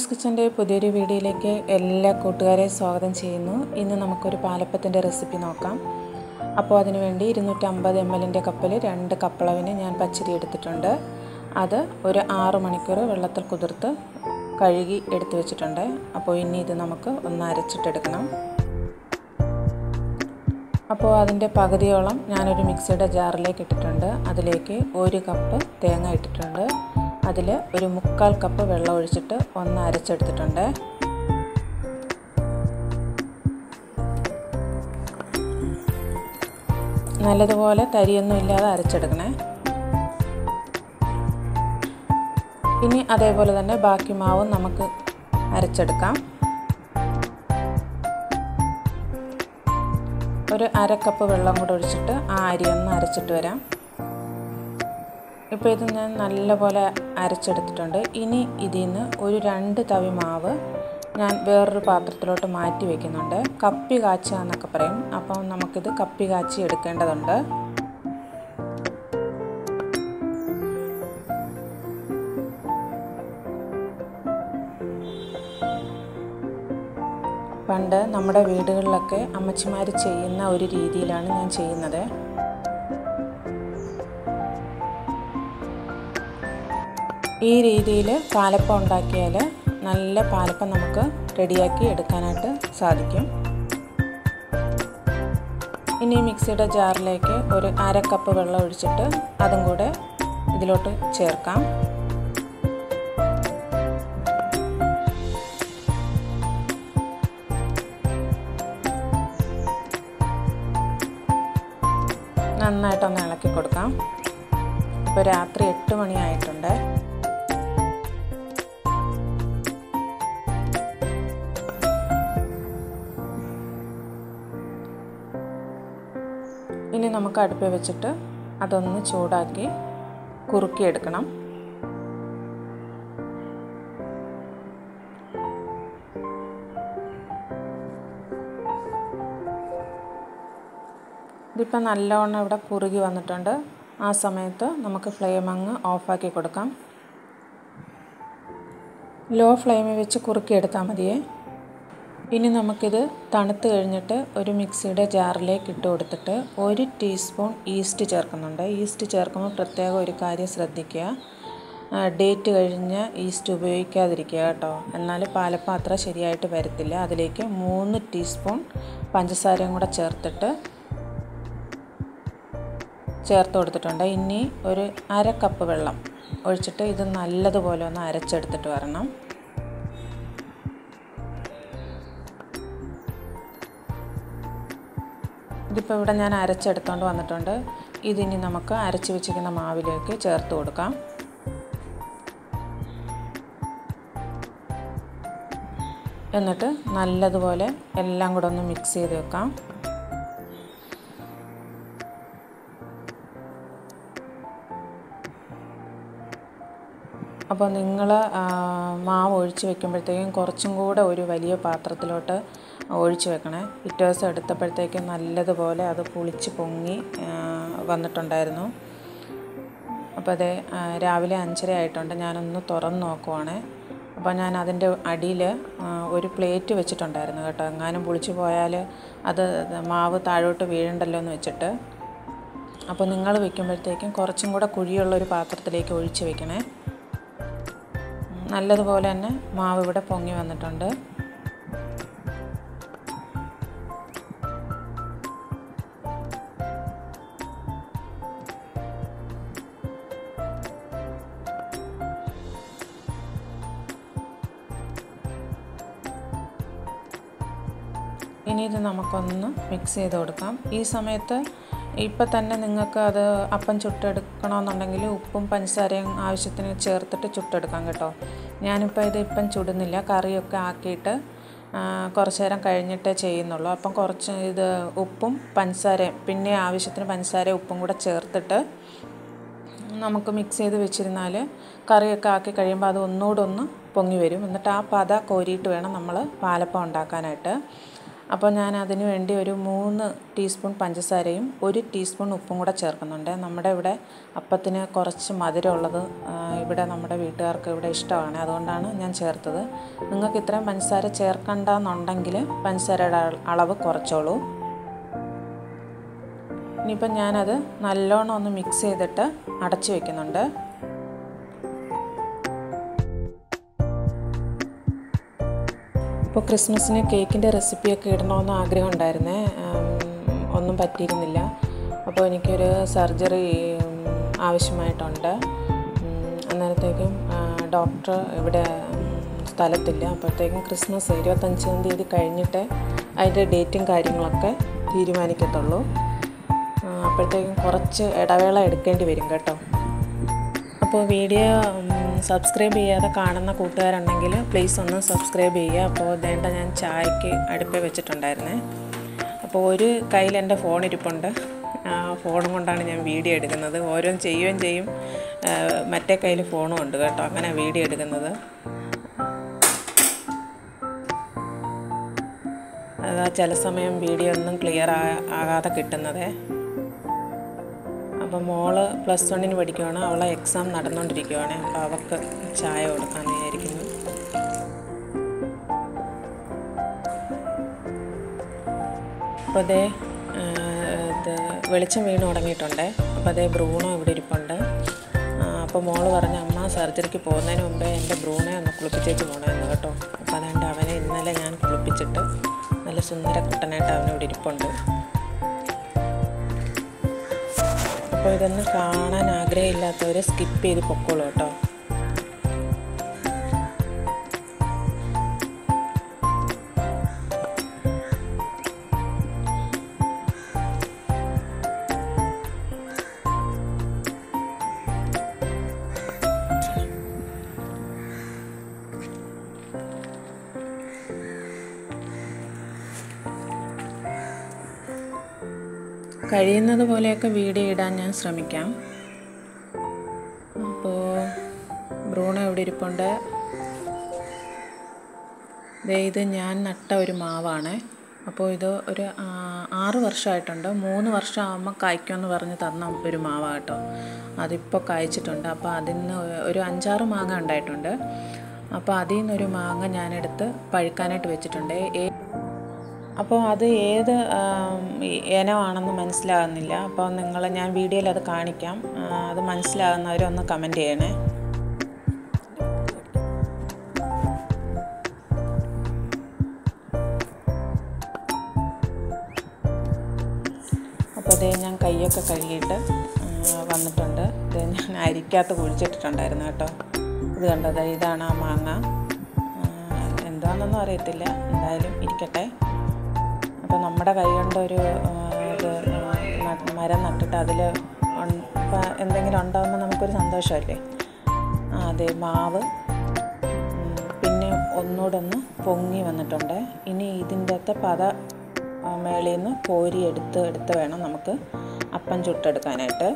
അമ്മീസ് കിച്ചന്റെ പുതിയൊരു വീഡിയോയിലേക്ക് എല്ലാ കൂട്ടുകാരെയും സ്വാഗതം ചെയ്യുന്നു. ഇന്ന് നമുക്കൊരു പാലപ്പത്തിന്റെ റെസിപ്പി നോക്കാം. അപ്പോൾ അതിനുവേണ്ടി ഇരുന്നൂറ്റമ്പത് എം എല്ലിന്റെ കപ്പിൽ രണ്ട് കപ്പളവിന് ഞാൻ പച്ചരി എടുത്തിട്ടുണ്ട്. അത് ഒരു ആറ് മണിക്കൂർ വെള്ളത്തിൽ കുതിർത്ത് കഴുകി എടുത്തു വെച്ചിട്ടുണ്ട്. അപ്പോൾ ഇനി ഇത് നമുക്ക് ഒന്ന് അരച്ചിട്ടെടുക്കണം. അപ്പോൾ അതിന്റെ പകുതിയോളം ഞാനൊരു മിക്സിയുടെ ജാറിലേക്ക് ഇട്ടിട്ടുണ്ട്. അതിലേക്ക് ഒരു കപ്പ് തേങ്ങ ഇട്ടിട്ടുണ്ട്. അതിൽ ഒരു മുക്കാൽ കപ്പ് വെള്ളം ഒഴിച്ചിട്ട് ഒന്ന് അരച്ചെടുത്തിട്ടുണ്ട്. നല്ലതുപോലെ തരിയൊന്നും ഇല്ലാതെ അരച്ചെടുക്കണേ. ഇനി അതേപോലെ തന്നെ ബാക്കി മാവും നമുക്ക് അരച്ചെടുക്കാം. ഒരു അര കപ്പ് വെള്ളം കൂടെ ഒഴിച്ചിട്ട് ആ അരി ഒന്ന് അരച്ചിട്ട് വരാം. ഇപ്പോൾ ഇത് ഞാൻ നല്ലപോലെ അരച്ചെടുത്തിട്ടുണ്ട്. ഇനി ഇതിൽ നിന്ന് ഒരു രണ്ട് തവി മാവ് ഞാൻ വേറൊരു പാത്രത്തിലോട്ട് മാറ്റി വയ്ക്കുന്നുണ്ട് കപ്പി കാച്ചുക എന്നൊക്കെ പറയും. അപ്പം നമുക്കിത് കപ്പി കാച്ചി എടുക്കേണ്ടതുണ്ട്. പണ്ട് നമ്മുടെ വീടുകളിലൊക്കെ അമ്മച്ചിമാർ ചെയ്യുന്ന ഒരു രീതിയിലാണ് ഞാൻ ചെയ്യുന്നത്. ഈ രീതിയിൽ പാലപ്പം ഉണ്ടാക്കിയാൽ നല്ല പാലപ്പം നമുക്ക് റെഡിയാക്കി എടുക്കാനായിട്ട് സാധിക്കും. ഇനി മിക്സിയുടെ ജാറിലേക്ക് ഒരു അര കപ്പ് വെള്ളം ഒഴിച്ചിട്ട് അതും കൂടെ ഇതിലോട്ട് ചേർക്കാം. നന്നായിട്ടൊന്ന് ഇളക്കി കൊടുക്കാം. ഇപ്പോൾ രാത്രി എട്ട് മണിയായിട്ടുണ്ട്. നമുക്ക് അടുപ്പിൽ വെച്ചിട്ട് അതൊന്ന് ചൂടാക്കി കുറുക്കിയെടുക്കണം. ഇതിപ്പോൾ നല്ലവണ്ണം ഇവിടെ കുറുകി വന്നിട്ടുണ്ട്. ആ സമയത്ത് നമുക്ക് ഫ്ലെയിം അങ്ങ് ഓഫാക്കി കൊടുക്കാം. ലോ ഫ്ലെയിമിൽ വെച്ച് കുറുക്കിയെടുത്താൽ മതിയേ. ഇനി നമുക്കിത് തണുത്ത് കഴിഞ്ഞിട്ട് ഒരു മിക്സിയുടെ ജാറിലേക്ക് ഇട്ട് കൊടുത്തിട്ട് ഒരു ടീസ്പൂൺ ഈസ്റ്റ് ചേർക്കുന്നുണ്ട്. ഈസ്റ്റ് ചേർക്കുമ്പോൾ പ്രത്യേകം ഒരു കാര്യം ശ്രദ്ധിക്കുക. ഡേറ്റ് കഴിഞ്ഞ് ഈസ്റ്റ് ഉപയോഗിക്കാതിരിക്കുക കേട്ടോ. എന്നാൽ പാലപ്പം അത്ര ശരിയായിട്ട് വരത്തില്ല. അതിലേക്ക് മൂന്ന് ടീസ്പൂൺ പഞ്ചസാരയും കൂടെ ചേർത്തിട്ട് ചേർത്ത് കൊടുത്തിട്ടുണ്ട്. ഇനി ഒരു അര കപ്പ് വെള്ളം ഒഴിച്ചിട്ട് ഇത് നല്ലതുപോലെ ഒന്ന് അരച്ചെടുത്തിട്ട് വരണം. ഇതിപ്പോൾ ഇവിടെ ഞാൻ അരച്ചെടുത്തുകൊണ്ട് വന്നിട്ടുണ്ട്. ഇതിനി നമുക്ക് അരച്ച് വെച്ചിരിക്കുന്ന മാവിലേക്ക് ചേർത്ത് കൊടുക്കാം. എന്നിട്ട് നല്ലതുപോലെ എല്ലാം കൂടെ ഒന്ന് മിക്സ് ചെയ്ത് വെക്കാം. അപ്പോൾ നിങ്ങൾ മാവ് ഒഴിച്ച് വെക്കുമ്പോഴത്തേക്കും കുറച്ചും കൂടെ ഒരു വലിയ പാത്രത്തിലോട്ട് ഒഴിച്ച് വെക്കണേ. പിറ്റേ ദിവസം എടുത്തപ്പോഴത്തേക്കും നല്ലതുപോലെ അത് പുളിച്ച് പൊങ്ങി വന്നിട്ടുണ്ടായിരുന്നു. അപ്പോൾ അത് രാവിലെ അഞ്ചര ആയിട്ടുണ്ട്. ഞാനൊന്ന് തുറന്ന് നോക്കുവാണേ. അപ്പോൾ ഞാൻ അതിന്റെ അടിയിൽ ഒരു പ്ലേറ്റ് വെച്ചിട്ടുണ്ടായിരുന്നു കേട്ടോ. എങ്ങാനും പുളിച്ച് പോയാൽ അത് മാവ് താഴോട്ട് വീഴണ്ടല്ലോ എന്ന് വെച്ചിട്ട്. അപ്പോൾ നിങ്ങൾ വെക്കുമ്പോഴത്തേക്കും കുറച്ചും കൂടെ കുഴിയുള്ളൊരു പാത്രത്തിലേക്ക് ഒഴിച്ച് വെക്കണേ. നല്ലതുപോലെ തന്നെ മാവ് ഇവിടെ പൊങ്ങി വന്നിട്ടുണ്ട്. നമുക്കൊന്ന് മിക്സ് ചെയ്ത് കൊടുക്കാം. ഈ സമയത്ത് ഇപ്പം തന്നെ നിങ്ങൾക്ക് അത് അപ്പം ചുട്ടെടുക്കണമെന്നുണ്ടെങ്കിൽ ഉപ്പും പഞ്ചസാരയും ആവശ്യത്തിന് ചേർത്തിട്ട് ചുട്ടെടുക്കാം കേട്ടോ. ഞാനിപ്പോൾ ഇത് ഇപ്പം ചുടുന്നില്ല. കറിയൊക്കെ ആക്കിയിട്ട് കുറച്ച് നേരം കഴിഞ്ഞിട്ടേ ചെയ്യുന്നുള്ളൂ. അപ്പം കുറച്ച് ഇത് ഉപ്പും പഞ്ചസാരയും പിന്നെ ആവശ്യത്തിന് പഞ്ചസാരയും ഉപ്പും കൂടെ ചേർത്തിട്ട് നമുക്ക് മിക്സ് ചെയ്ത് വെച്ചിരുന്നാൽ കറിയൊക്കെ ആക്കി കഴിയുമ്പോൾ അത് ഒന്നുകൂടെ ഒന്ന് പൊങ്ങി വരും. എന്നിട്ട് ആ പത കോരിയിട്ട് വേണം നമ്മൾ പാലപ്പം ഉണ്ടാക്കാനായിട്ട്. അപ്പോൾ ഞാൻ അതിന് വേണ്ടി ഒരു മൂന്ന് ടീസ്പൂൺ പഞ്ചസാരയും ഒരു ടീസ്പൂൺ ഉപ്പും കൂടെ ചേർക്കുന്നുണ്ട്. നമ്മുടെ ഇവിടെ അപ്പത്തിന് കുറച്ച് മധുരമുള്ളത് ഇവിടെ നമ്മുടെ വീട്ടുകാർക്ക് ഇവിടെ ഇഷ്ടമാണ്. അതുകൊണ്ടാണ് ഞാൻ ചേർത്തത്. നിങ്ങൾക്ക് ഇത്രയും പഞ്ചസാര ചേർക്കണ്ടെന്നുണ്ടെങ്കിൽ പഞ്ചസാരയുടെ അളവ് കുറച്ചോളൂ. ഇനിയിപ്പം ഞാനത് നല്ലോണം ഒന്ന് മിക്സ് ചെയ്തിട്ട് അടച്ചു വെക്കുന്നുണ്ട്. ഇപ്പോൾ ക്രിസ്മസിന് കേക്കിന്റെ റെസിപ്പിയൊക്കെ ഇടണമെന്ന് ആഗ്രഹം ഉണ്ടായിരുന്നേ ഒന്നും പറ്റിയിരുന്നില്ല. അപ്പോൾ എനിക്കൊരു സർജറി ആവശ്യമായിട്ടുണ്ട്. അന്നേരത്തേക്കും ഡോക്ടർ ഇവിടെ സ്ഥലത്തില്ല. അപ്പോഴത്തേക്കും ക്രിസ്മസ് ഇരുപത്തഞ്ചാം തീയതി കഴിഞ്ഞിട്ട് അതിന്റെ ഡേറ്റും കാര്യങ്ങളൊക്കെ തീരുമാനിക്കത്തുള്ളൂ. അപ്പോഴത്തേക്കും കുറച്ച് ഇടവേള എടുക്കേണ്ടി വരും കേട്ടോ. അപ്പോൾ വീഡിയോ സബ്സ്ക്രൈബ് ചെയ്യാതെ കാണുന്ന കൂട്ടുകാരുണ്ടെങ്കിൽ പ്ലീസ് ഒന്ന് സബ്സ്ക്രൈബ് ചെയ്യുക. അപ്പോൾ വേണ്ട ഞാൻ ചായക്ക് അടുപ്പ് വെച്ചിട്ടുണ്ടായിരുന്നേ. അപ്പോൾ ഒരു കയ്യിൽ എന്റെ ഫോൺ ഇരിപ്പുണ്ട്. ഫോണും കൊണ്ടാണ് ഞാൻ വീഡിയോ എടുക്കുന്നത്. ഓരോന്ന് ചെയ്യുകയും ചെയ്യും. മറ്റേ കയ്യിൽ ഫോണും ഉണ്ട് കേട്ടോ. അങ്ങനെ വീഡിയോ എടുക്കുന്നത്. അതാ ചില സമയം വീഡിയോ ഒന്നും ക്ലിയർ ആകാതെ കിട്ടുന്നത്. അപ്പോൾ മോൾ പ്ലസ് വണ്ണിന് പഠിക്കുവാണ് അവളെ എക്സാം നടന്നുകൊണ്ടിരിക്കുവാണ് അപ്പോൾ അവൾക്ക് ചായ കൊടുക്കാൻ വിചാരിക്കുന്നു. അപ്പോൾ അതേ ഇത് വെളിച്ചം വീണ് തുടങ്ങിയിട്ടുണ്ട്. അപ്പോൾ അതേ ബ്രൂണോ ഇവിടെ ഇരിപ്പുണ്ട്. അപ്പോൾ മോൾ പറഞ്ഞ അമ്മ സർജറിക്ക് പോകുന്നതിന് മുമ്പേ എന്റെ ബ്രൂണെ ഒന്ന് കുളിപ്പിച്ചേച്ച് പോകണമെന്ന് കേട്ടോ. അപ്പോൾ അതുകൊണ്ട് അവനെ ഇന്നലെ ഞാൻ കുളിപ്പിച്ചിട്ട് നല്ല സുന്ദര കുട്ടനായിട്ട് അവനിവിടെ ഇരിപ്പുണ്ട്. അപ്പോൾ ഇതൊന്നും കാണാൻ ആഗ്രഹമില്ലാത്തവർ സ്കിപ്പ് ചെയ്ത് പൊക്കോളൂ കേട്ടോ. കഴിയുന്നത് പോലെയൊക്കെ വീഡിയോ ഇടാൻ ഞാൻ ശ്രമിക്കാം. അപ്പോൾ ബ്രൂണോ എവിടെ ഇരിപ്പുണ്ട്? ഇത് ഞാൻ നട്ട ഒരു മാവാണ്. അപ്പോൾ ഇത് ഒരു ആറ് വർഷമായിട്ടുണ്ട്. മൂന്ന് വർഷം ആകുമ്പോൾ കായ്ക്കുമെന്ന് പറഞ്ഞ് തന്ന ഒരു മാവാണ് കേട്ടോ അതിപ്പോൾ കായ്ച്ചിട്ടുണ്ട്. അപ്പോൾ അതിൽ നിന്ന് ഒരു അഞ്ചാറ് മാങ്ങ ഉണ്ടായിട്ടുണ്ട്. അപ്പോൾ അതിൽ നിന്നൊരു മാങ്ങ ഞാനെടുത്ത് പഴുക്കാനായിട്ട് വെച്ചിട്ടുണ്ട്. അപ്പോൾ അത് ഏത് ഇനമാണെന്ന് മനസ്സിലാകുന്നില്ല. അപ്പോൾ നിങ്ങൾ ഞാൻ വീഡിയോയിൽ അത് കാണിക്കാം. അത് മനസ്സിലാകുന്നവരൊന്ന് കമന്റ് ചെയ്യണേ. അപ്പോൾ അതേ ഞാൻ കൈയൊക്കെ കഴുകിയിട്ട് വന്നിട്ടുണ്ട്. ഇത് ഞാൻ അരിക്കകത്ത് കുഴിച്ചിട്ടിട്ടുണ്ടായിരുന്നു കേട്ടോ. ഇത് കണ്ടത് ഇതാണ് ആ മാങ്ങ. എന്താണെന്നൊന്നും അറിയത്തില്ല. എന്തായാലും ഇരിക്കട്ടെ. അപ്പോൾ നമ്മുടെ കൈ കൊണ്ടൊരു മരം നട്ടിട്ട് അതിൽ എന്തെങ്കിലും ഉണ്ടാകുമ്പോൾ നമുക്കൊരു സന്തോഷമല്ലേ? അതെ മാവ്. പിന്നെ ഒന്നുകൂടൊന്ന് പൊങ്ങി വന്നിട്ടുണ്ട്. ഇനി ഇതിന്റെ അകത്തെ പത മേളിൽ നിന്ന് കോരി എടുത്ത് എടുത്ത് വേണം നമുക്ക് അപ്പം ചുട്ടെടുക്കാനായിട്ട്.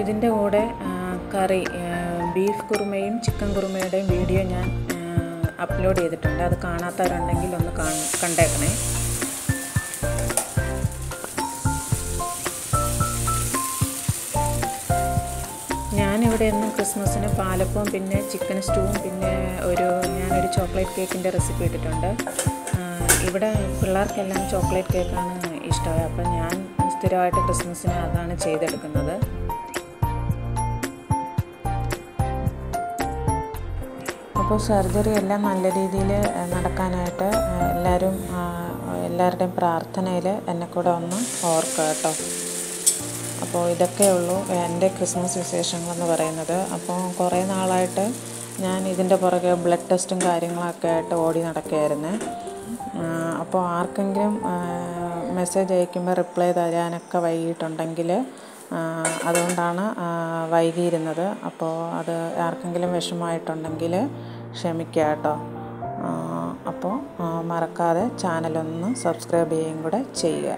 ഇതിന്റെ കൂടെ കറി ബീഫ് കുറുമയും ചിക്കൻ കുറുമയുടെയും വീഡിയോ ഞാൻ അപ്ലോഡ് ചെയ്തിട്ടുണ്ട്. അത് കാണാത്തവരുണ്ടെങ്കിൽ ഒന്ന് കണ്ടേക്കണേ. ഞാനിവിടെ ഇന്ന് ക്രിസ്മസിന് പാലപ്പവും പിന്നെ ചിക്കൻ സ്റ്റൂവും പിന്നെ ഒരു ഞാനൊരു ചോക്ലേറ്റ് കേക്കിന്റെ റെസിപ്പി ഇട്ടിട്ടുണ്ട്. ഇവിടെ പിള്ളേർക്കെല്ലാം ചോക്ലേറ്റ് കേക്കാണ് ഇഷ്ടമായി അപ്പം ഞാൻ സ്ഥിരമായിട്ട് ക്രിസ്മസിന് അതാണ് ചെയ്തെടുക്കുന്നത്. അപ്പോൾ സർജറി എല്ലാം നല്ല രീതിയിൽ നടക്കാനായിട്ട് എല്ലാവരും എല്ലാവരുടെയും പ്രാർത്ഥനയിൽ എന്നെ കൂടെ ഒന്ന് ഓർക്കുക കേട്ടോ. അപ്പോൾ ഇതൊക്കെയുള്ളൂ എന്റെ ക്രിസ്മസ് വിശേഷങ്ങളെന്ന് പറയുന്നത്. അപ്പോൾ കുറേ നാളായിട്ട് ഞാൻ ഇതിന്റെ പുറകെ ബ്ലഡ് ടെസ്റ്റും കാര്യങ്ങളൊക്കെ ആയിട്ട് ഓടി നടക്കുകയായിരുന്നു. അപ്പോൾ ആർക്കെങ്കിലും മെസ്സേജ് അയക്കുമ്പോൾ റിപ്ലൈ തരാനൊക്കെ വൈകിട്ടുണ്ടെങ്കിൽ അതുകൊണ്ടാണ് വൈകിയിരുന്നത്. അപ്പോൾ അത് ആർക്കെങ്കിലും വിഷമമായിട്ടുണ്ടെങ്കിൽ ക്ഷമിക്കുക കേട്ടോ അപ്പോൾ മറക്കാതെ ചാനലൊന്ന് സബ്സ്ക്രൈബ് ചെയ്യുകയും കൂടെ ചെയ്യുക.